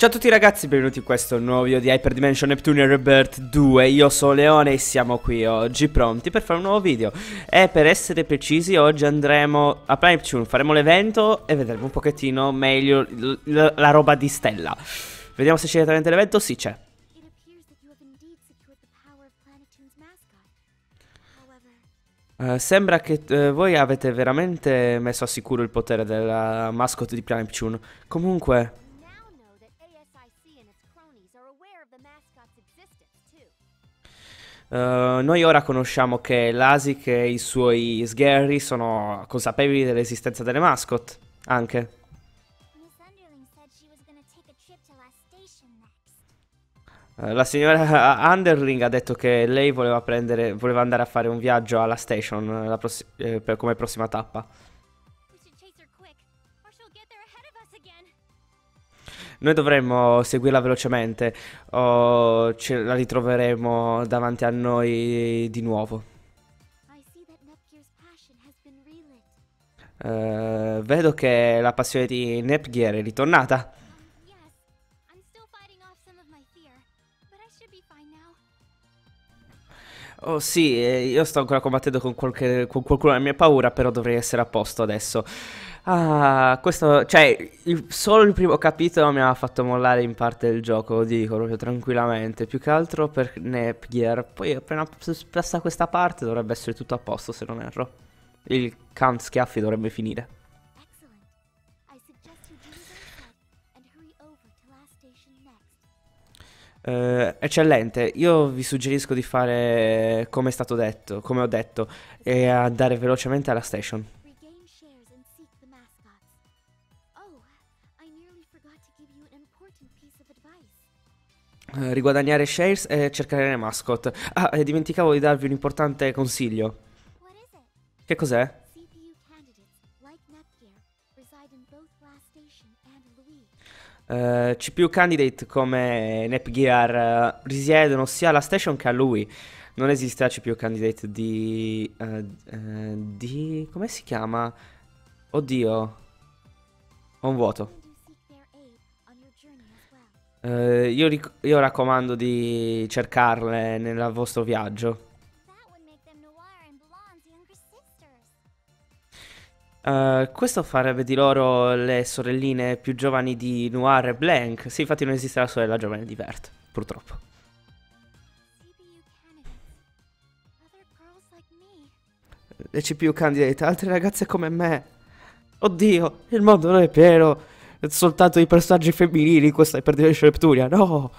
Ciao a tutti ragazzi, benvenuti in questo nuovo video di Hyperdimension Neptune Rebirth 2 Io sono Leone e siamo qui oggi pronti per fare un nuovo video. E per essere precisi oggi andremo a Neptune, faremo l'evento e vedremo un pochettino meglio la roba di Stella. Vediamo se c'è direttamente l'evento, sì c'è. Uh, sembra che uh, voi avete veramente messo a sicuro il potere della mascotte di Planeptune. Comunque, Uh, noi ora conosciamo che l'ASIC e i suoi sgherri sono consapevoli dell'esistenza delle mascot, anche. Uh, la signora Underling ha detto che lei voleva, prendere, voleva andare a fare un viaggio alla station eh, per, come prossima tappa. Noi dovremmo seguirla velocemente o ce la ritroveremo davanti a noi di nuovo. Uh, vedo che la passione di Nepgear è ritornata. Oh sì, eh, io sto ancora combattendo con, qualche, con qualcuno della mia paura, però dovrei essere a posto adesso. Ah, questo, cioè, il, solo il primo capitolo mi ha fatto mollare in parte il gioco, lo dico proprio tranquillamente. Più che altro per Nepgear. Poi appena passa questa parte dovrebbe essere tutto a posto, se non erro. Il count schiaffi dovrebbe finire. Uh, eccellente, io vi suggerisco di fare come è stato detto, come ho detto, e andare velocemente alla station. Riguadagnare shares e cercare le mascot. Ah, e dimenticavo di darvi un importante consiglio. Che cos'è? Uh, eh, CPU candidate come Nepgear uh, risiedono sia alla station che a lui. Non esiste la CPU candidate di... Uh, di... come si chiama? Oddio. Ho un vuoto. Io, io raccomando di cercarle nel vostro viaggio. Uh, questo farebbe di loro le sorelline più giovani di Noir e Blank. Sì, infatti non esiste la sorella giovane di Vert, purtroppo. Le CPU candidate, altre ragazze come me. Oddio, il mondo non è pieno. Soltanto i personaggi femminili, questa è per dire Neptunia, no!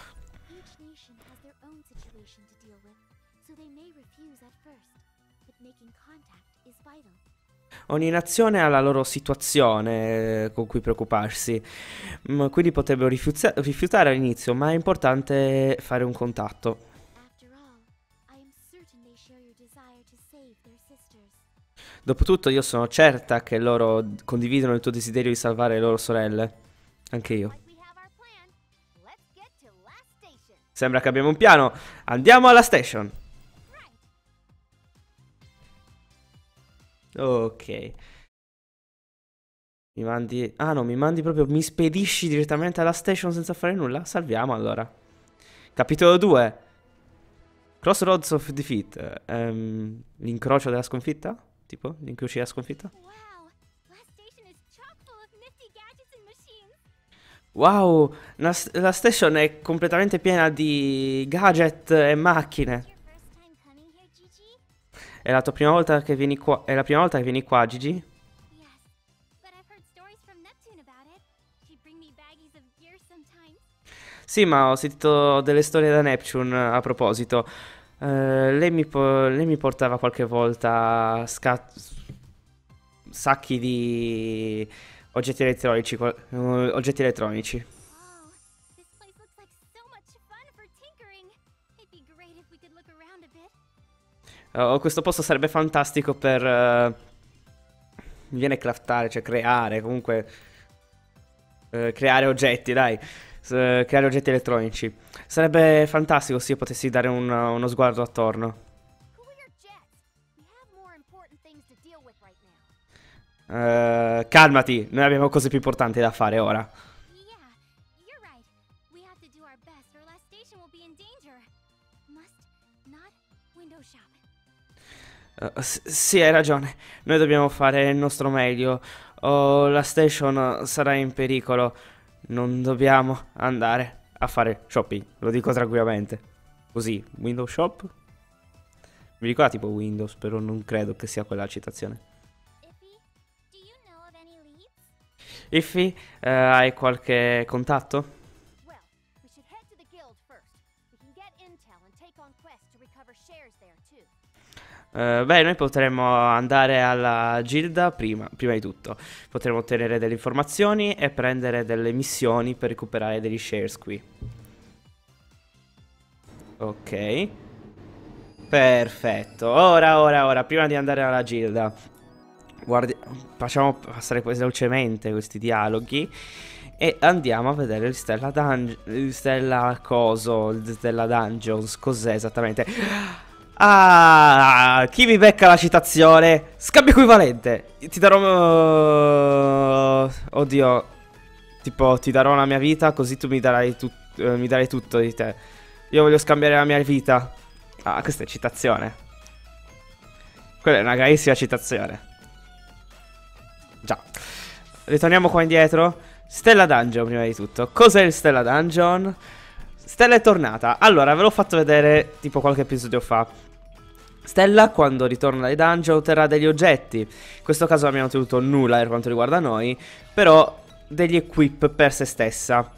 Ogni nazione ha la loro situazione eh, con cui preoccuparsi, mm, quindi potrebbero rifiutare all'inizio, ma è importante fare un contatto. Dopotutto io sono certa che loro condividono il tuo desiderio di salvare le loro sorelle. Anche io. Sembra che abbiamo un piano. Andiamo alla station. Ok. Mi mandi... Ah no, mi mandi proprio... Mi spedisci direttamente alla station senza fare nulla? Salviamo allora. Capitolo 2. Crossroads of Defeat. Um, l'incrocio della sconfitta? Tipo? L'incrocio della sconfitta? Wow, la, la station è completamente piena di gadget e macchine. È la tua prima volta che vieni qua? È la prima volta che vieni qua, Gigi? Sì, ma ho sentito delle storie da Neptune a proposito. Uh, lei, mi lei, mi portava qualche volta sacchi di oggetti elettronici. Uh, oggetti elettronici. Uh, questo posto sarebbe fantastico per... Mi viene craftare, cioè creare, comunque... Creare oggetti, dai. Creare oggetti elettronici. Sarebbe fantastico se io potessi dare un, uno sguardo attorno. calmati, noi abbiamo cose più importanti da fare ora. Uh, sì, hai ragione. Noi dobbiamo fare il nostro meglio. O la station sarà in pericolo. Non dobbiamo andare a fare shopping. Lo dico tranquillamente. Così, Windows Shop? Mi ricorda tipo Windows, però non credo che sia quella la citazione. Iffy, uh, hai qualche contatto? Uh, beh, noi potremmo andare alla Gilda prima, prima di tutto. Potremmo ottenere delle informazioni e prendere delle missioni per recuperare degli shares qui. Ok. Perfetto. Ora, ora, ora, prima di andare alla Gilda. Guardi facciamo passare velocemente questi dialoghi. E andiamo a vedere il Stella Dungeon. Il Stella Coso. Il Stella Dungeons. Cos'è esattamente? Ah, chi mi becca la citazione? Scambio equivalente. Ti darò... Uh, oddio. Tipo, ti darò la mia vita, così tu mi darai, tu uh, mi darai tutto di te. Io voglio scambiare la mia vita. Ah, questa è citazione. Quella è una gravissima citazione. Già. Ritorniamo qua indietro. Stella Dungeon, prima di tutto. Cos'è il Stella Dungeon? Stella è tornata. Allora, ve l'ho fatto vedere tipo qualche episodio fa. Stella, quando ritorna dai dungeon, otterrà degli oggetti. In questo caso abbiamo ottenuto nulla per quanto riguarda noi, però degli equip per se stessa.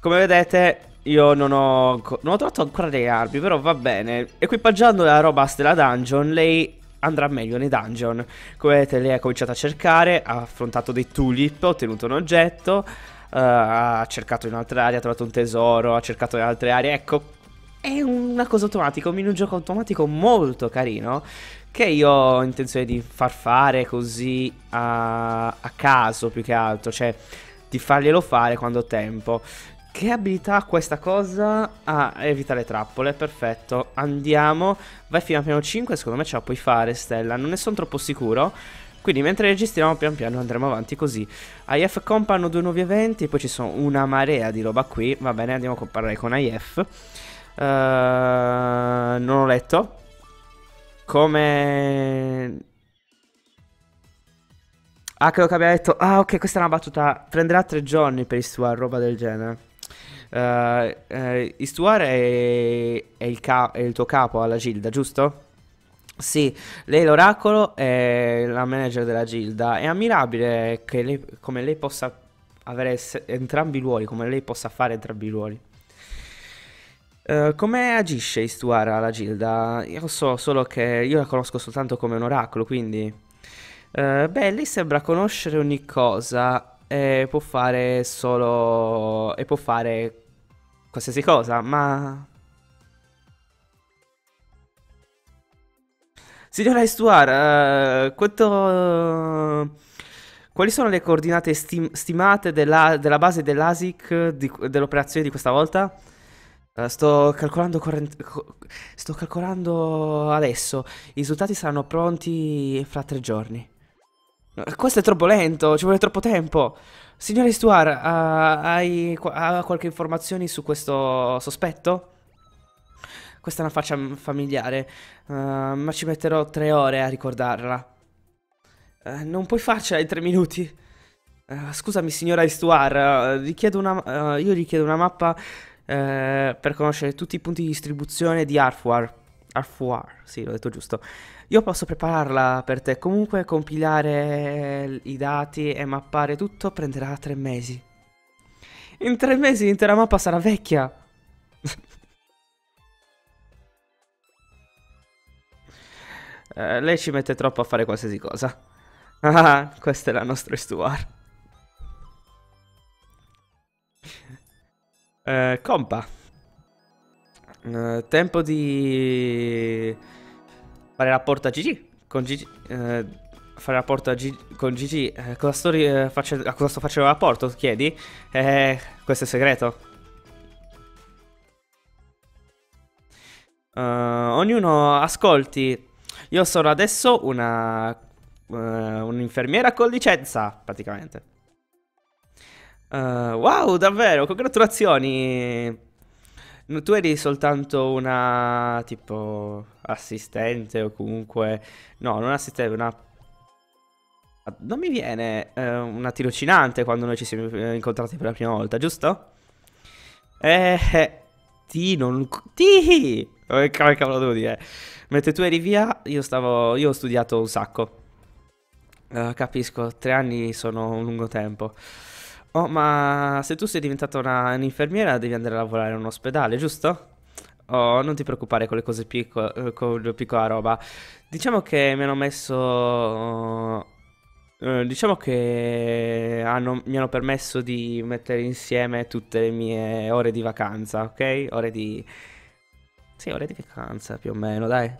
Come vedete, io non ho, non ho trovato ancora delle armi, però va bene. Equipaggiando la roba a Stella Dungeon, lei andrà meglio nei dungeon. Come vedete, lei ha cominciato a cercare, ha affrontato dei tulip, ha ottenuto un oggetto, uh, ha cercato in altre aree, ha trovato un tesoro, ha cercato in altre aree. Ecco, è una cosa automatica, un minigioco automatico molto carino che io ho intenzione di far fare così a, a caso più che altro, cioè di farglielo fare quando ho tempo. Che abilità ha questa cosa? Ah, evita le trappole, perfetto. Andiamo, vai fino a piano 5, secondo me ce la puoi fare Stella, non ne sono troppo sicuro. Quindi mentre registriamo pian piano andremo avanti così. IF Comp hanno due nuovi eventi, poi ci sono una marea di roba qui. Va bene, andiamo a parlare con IF. Uh, non ho letto. Come... Ah, credo che abbia detto... Ah, ok, questa è una battuta. Prenderà tre giorni per istuare, roba del genere. Uh, uh, Istuar è, è, il è, il tuo capo alla Gilda, giusto? Sì, lei è l'oracolo è la manager della Gilda. È ammirabile che lei, come lei possa avere entrambi i ruoli, come lei possa fare entrambi i ruoli. Uh, come agisce Istuara la Gilda? Io so solo che io la conosco soltanto come un oracolo, quindi... Uh, beh, lei sembra conoscere ogni cosa e può fare solo... e può fare qualsiasi cosa, ma... Signora Istuara, uh, quanto... Quali sono le coordinate stim stimate della, della base dell'ASIC dell'operazione di questa volta? Uh, sto calcolando corrent- sto calcolando adesso. I risultati saranno pronti fra tre giorni. Uh, questo è troppo lento, ci vuole troppo tempo. Signore Stuart, uh, hai qu- qualche informazione su questo sospetto? Questa è una faccia familiare, ma ci metterò tre ore a ricordarla. non puoi farcela in tre minuti? scusami, signora Stuart, richiedo una, io richiedo una mappa eh, per conoscere tutti i punti di distribuzione di Arfuar. Arfuar, sì, l'ho detto giusto. Io posso prepararla per te, comunque compilare i dati e mappare tutto prenderà tre mesi. In tre mesi l'intera mappa sarà vecchia. eh, lei ci mette troppo a fare qualsiasi cosa. Ah, questa è la nostra Stuart. Eh, compa. Eh, tempo di fare rapporto a GG. Con GG. Eh, fare rapporto G con GG. Eh, cosa sto facendo? Cosa sto facendo rapporto? Chiedi? Eh, questo è segreto. Uh, ognuno ascolti. Io sono adesso una uh, un'infermiera con licenza, praticamente. Uh, wow, davvero, congratulazioni. Tu eri soltanto una tipo assistente o comunque... No, non assistente, una... Non mi viene eh, una tirocinante quando noi ci siamo eh, incontrati per la prima volta, giusto? Eh, eh, ti non... Ti! Come cavolo devo dire? Mentre tu eri via, io stavo... Io ho studiato un sacco. Eh, capisco, tre anni sono un lungo tempo. Oh, ma se tu sei diventata una- un'infermiera devi andare a lavorare in un ospedale, giusto? Oh, non ti preoccupare con le cose piccole, con la piccola roba. Diciamo che mi hanno messo... eh, diciamo che hanno- mi hanno permesso di mettere insieme tutte le mie ore di vacanza, ok? Ore di... Sì, ore di vacanza più o meno, dai.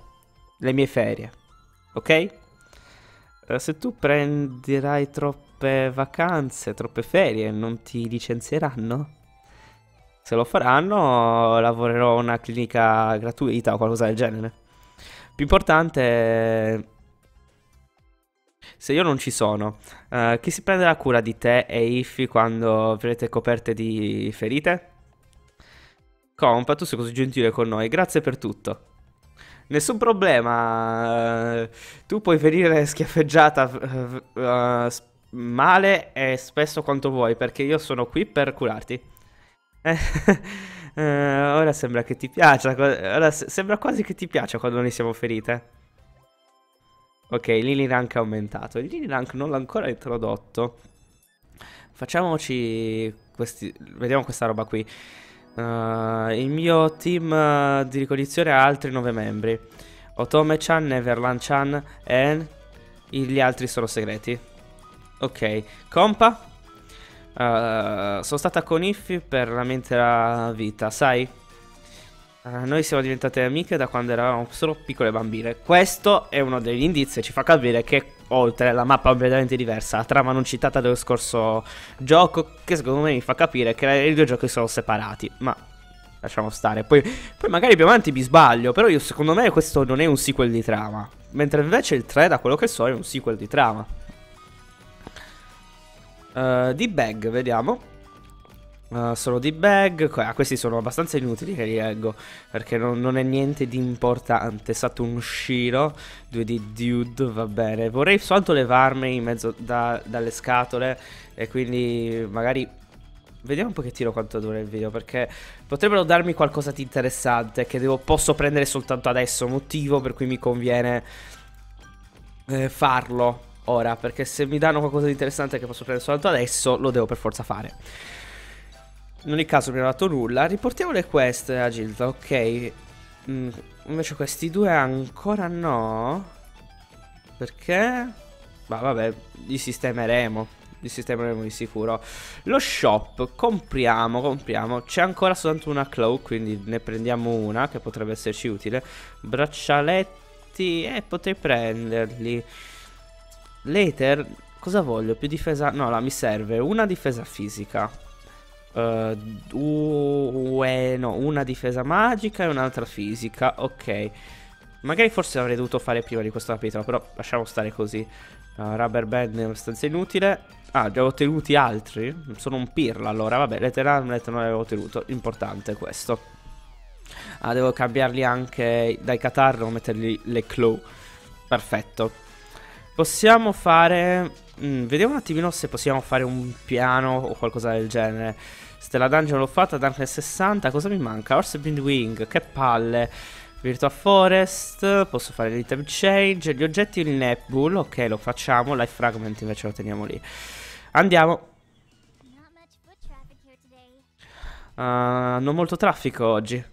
Le mie ferie, ok? Eh, se tu prenderai troppe vacanze, troppe ferie, non ti licenzieranno? Se lo faranno, lavorerò a una clinica gratuita o qualcosa del genere. Più importante, se io non ci sono, eh, chi si prenderà cura di te e Ify quando avrete coperte di ferite? Compa, tu sei così gentile con noi, grazie per tutto. Nessun problema, eh, tu puoi venire schiaffeggiata s- male e spesso quanto vuoi, perché io sono qui per curarti. Eh, ora sembra che ti piaccia, ora se- sembra quasi che ti piaccia quando noi siamo ferite. Ok, il Lily Rank è aumentato. Il Lily Rank non l'ha ancora introdotto. Facciamoci questi... Vediamo questa roba qui. Uh, il mio team di ricognizione ha altri 9 membri. Otome-chan, Neverland-chan e gli altri sono segreti. Ok, compa. Uh, sono stata con Iffy per la mia intera vita, sai? Uh, noi siamo diventate amiche da quando eravamo solo piccole bambine. Questo è uno degli indizi, ci fa capire che oltre la mappa completamente diversa, la trama non citata dello scorso gioco, che secondo me mi fa capire che i due giochi sono separati. Ma lasciamo stare. Poi, poi magari più avanti mi sbaglio, però io secondo me questo non è un sequel di trama. Mentre invece il 3, da quello che so, è un sequel di trama. Uh, di bag, vediamo. Uh, sono di bag. Ah, questi sono abbastanza inutili che li leggo. Perché non, non è niente di importante. È stato un Shiro. Due di Dude, va bene. Vorrei soltanto levarmi in mezzo da- dalle scatole. E quindi magari. Vediamo un pochettino quanto dura il video. Perché potrebbero darmi qualcosa di interessante. Che devo, posso prendere soltanto adesso. Motivo per cui mi conviene eh, farlo ora. Perché se mi danno qualcosa di interessante che posso prendere soltanto adesso, lo devo per forza fare. In ogni caso mi hanno dato nulla. Riportiamo le quest a ok. Mm, invece questi due ancora no. Perché? Ma vabbè, li sistemeremo. Li sistemeremo di sicuro. Lo shop, compriamo, compriamo. C'è ancora soltanto una claw, quindi ne prendiamo una che potrebbe esserci utile. Braccialetti, eh, potrei prenderli. Later, cosa voglio? Più difesa... No, la mi serve una difesa fisica. Uh, due... No, una difesa magica e un'altra fisica. Ok. Magari forse l'avrei dovuto fare prima di questo capitolo, però lasciamo stare così. Uh, rubber band è abbastanza inutile. Ah, già ho ottenuti altri? Sono un pirla allora. Vabbè, letteralmente non l'avevo ottenuto. Importante questo. Ah, devo cambiarli anche dai catarro, mettergli le claw. Perfetto. Possiamo fare... mm, vediamo un attimino se possiamo fare un piano o qualcosa del genere. Stella Dungeon l'ho fatta, Darkness 60, cosa mi manca? Horse Wind Wing, che palle. Virtua Forest, posso fare l'item change, gli oggetti il Netbull, ok lo facciamo, Life Fragment invece lo teniamo lì. Andiamo. Ah, non molto traffico oggi.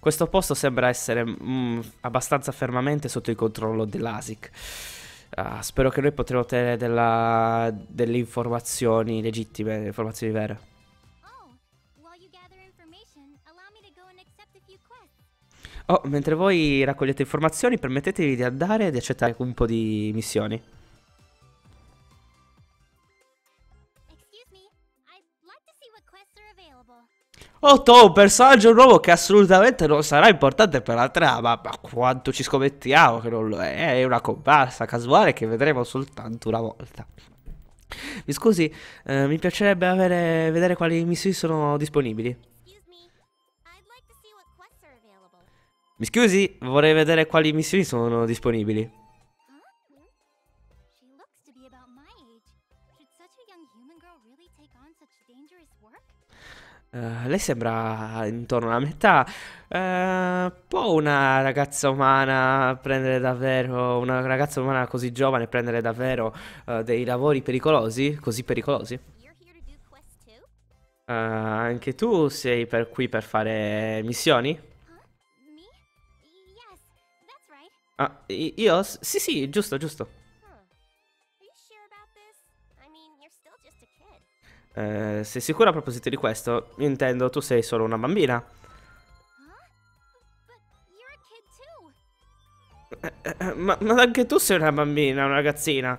Questo posto sembra essere mm, abbastanza fermamente sotto il controllo dell'ASIC. Ah, spero che noi potremo ottenere della- delle informazioni legittime, delle informazioni vere. Oh. Oh, mentre voi raccogliete informazioni, permettetevi di andare e di accettare un po' di missioni. Otto, un personaggio nuovo che assolutamente non sarà importante per la trama, ma quanto ci scommettiamo che non lo è. È una comparsa casuale che vedremo soltanto una volta. Mi scusi, eh, mi piacerebbe avere, vedere quali missioni sono disponibili. Mi scusi, vorrei vedere quali missioni sono disponibili. Eh, lei sembra intorno alla metà. Eh, può una ragazza umana prendere davvero, una ragazza umana così giovane prendere davvero eh, dei lavori pericolosi? Così pericolosi? Anche tu sei per qui per fare missioni? Ah, io? Sì, sì, giusto, giusto. Eh, sei sicura a proposito di questo? Io intendo, tu sei solo una bambina. Eh, eh, ma, ma anche tu sei una bambina, una ragazzina.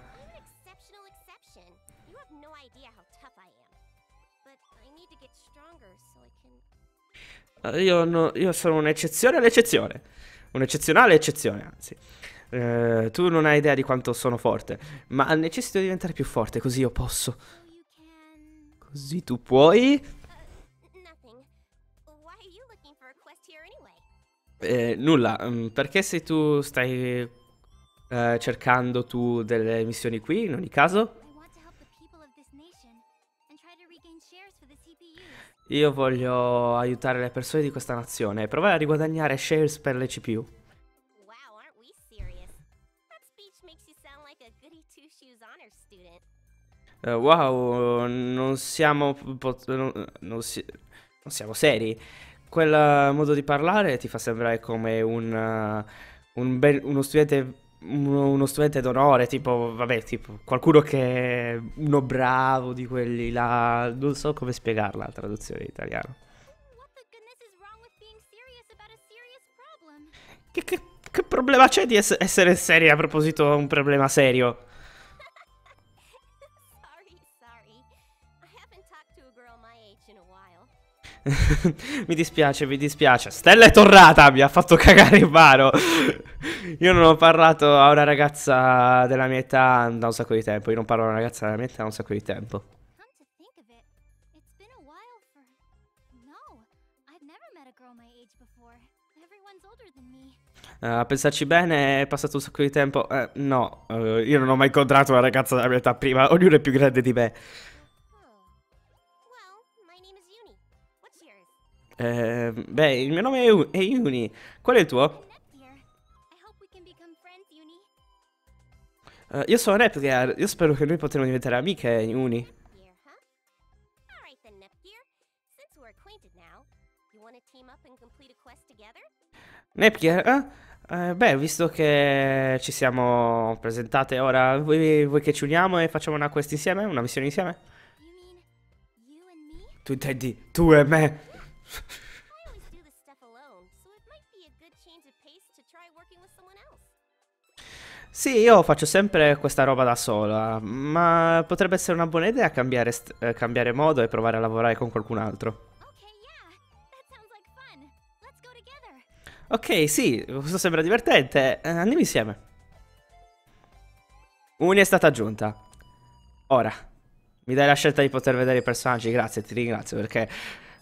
Io, no- io sono un'eccezione all'eccezione. Un'eccezionale eccezione, anzi. Eh, tu non hai idea di quanto sono forte, ma necessito di diventare più forte, così io posso. Così tu puoi. Anyway? Eh, nulla, mm, perché se tu stai eh, cercando tu delle missioni qui, in ogni caso, io voglio aiutare le persone di questa nazione e provare a riguadagnare shares per le CPU. Eh, wow, non siamo, non, non si- non siamo seri. Quel modo di parlare ti fa sembrare come un, un uno studente, uno, studente d'onore, tipo, vabbè, tipo qualcuno che è uno bravo di quelli là. Non so come spiegarla la traduzione in italiano. Che, che- che problema c'è di ess- essere seri a proposito di un problema serio? mi dispiace, mi dispiace. Stella è tornata, mi ha fatto cagare in mano. Io non ho parlato a una ragazza della mia età da un sacco di tempo. Io non parlo a una ragazza della mia età da un sacco di tempo. A a pensarci bene, è passato un sacco di tempo. Eh, no, eh, io non ho mai incontrato una ragazza della mia età prima. Ognuno è più grande di me. Eh, beh, il mio nome è, U- è Uni. Qual è il tuo? Eh, io sono Nepgear. Io spero che noi potremo diventare amiche, Uni. Nepgear, eh? Eh, beh, visto che ci siamo presentate ora, vuoi, vuoi che ci uniamo e facciamo una quest insieme? Una missione insieme? Tu intendi tu e me? I always do this stuff alone, so it might be a good change of pace to try working with someone else. Sì, io faccio sempre questa roba da sola, ma potrebbe essere una buona idea cambiare, eh, cambiare modo e provare a lavorare con qualcun altro. Ok, sì, questo sembra divertente. Eh, andiamo insieme. Uni è stata aggiunta. Ora, mi dai la scelta di poter vedere i personaggi, grazie, ti ringrazio perché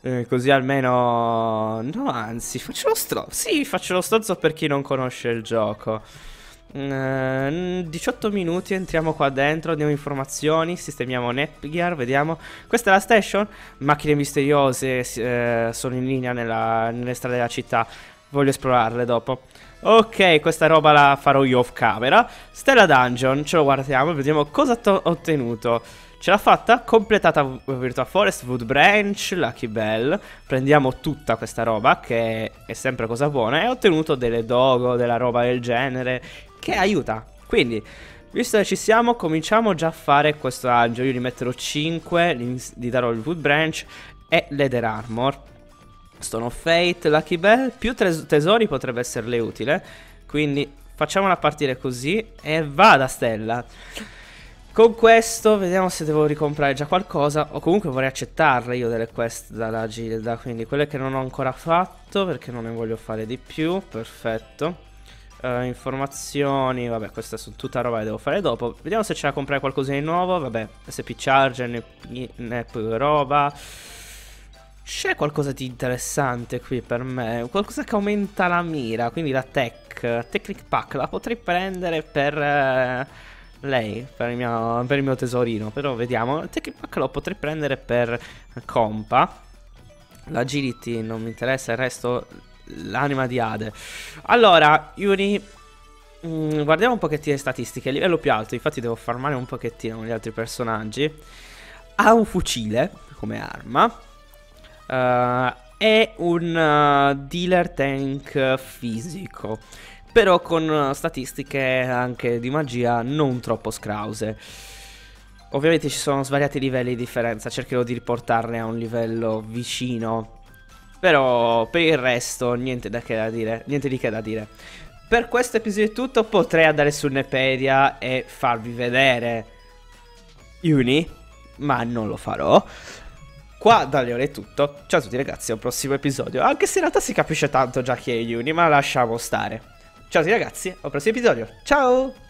eh, così almeno... No, anzi, faccio lo stronzo. Sì, faccio lo stronzo per chi non conosce il gioco. Mm, 18 minuti, entriamo qua dentro, andiamo informazioni, sistemiamo Netgear, vediamo. Questa è la station, macchine misteriose eh, sono in linea nella- nelle strade della città, voglio esplorarle dopo. Ok, questa roba la farò io off camera. Stella Dungeon, ce lo guardiamo e vediamo cosa ho ottenuto. Ce l'ha fatta? Completata V- Virtua Forest, Wood Branch, Lucky Bell. Prendiamo tutta questa roba, che è sempre cosa buona. E ho ottenuto delle dogo, della roba del genere, che aiuta. Quindi, visto che ci siamo, cominciamo già a fare questo agio. Io gli metterò 5, gli, darò il Wood Branch e Leather Armor. Stone of Fate, Lucky Bell, più tes- tesori potrebbe esserle utile. Quindi facciamola partire così e vada Stella. Con questo vediamo se devo ricomprare già qualcosa o comunque vorrei accettarle io delle quest dalla Gilda, quindi quelle che non ho ancora fatto perché non ne voglio fare di più, perfetto. Uh, informazioni, vabbè questa è tutta roba che devo fare dopo Vediamo se c'è da comprare qualcosa di nuovo Vabbè, SP Charger, NEP, NEP roba C'è qualcosa di interessante qui per me Qualcosa che aumenta la mira Quindi la Tech Technic Pack la potrei prendere per... Uh, lei per il, mio, per il mio tesorino. Però vediamo. Tech Pack lo potrei prendere per compa. L'agility non mi interessa, il resto l'anima di Ade. Allora, Yuri, mh, mm, guardiamo un pochettino le statistiche. A livello più alto, infatti devo farmare un pochettino gli altri personaggi. Ha un fucile come arma. Uh, e un uh, dealer tank fisico però con statistiche anche di magia non troppo scrause. Ovviamente ci sono svariati livelli di differenza, cercherò di riportarne a un livello vicino. Però per il resto niente, da che da dire, niente di che da dire. Per questo episodio è tutto, potrei andare su Nepedia e farvi vedere Uni, ma non lo farò. Qua da Leone è tutto, ciao a tutti ragazzi, a un prossimo episodio. Anche se in realtà si capisce tanto già chi è Uni, ma lasciamo stare. Ciao a tutti ragazzi, al prossimo episodio. Ciao!